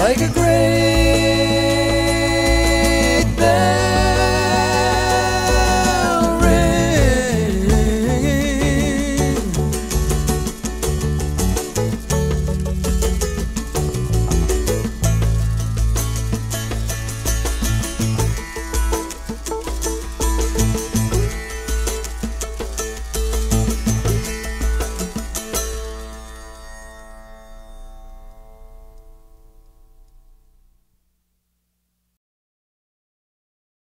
like a grave.